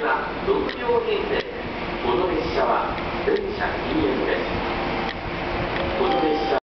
は6両編成